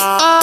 Bye.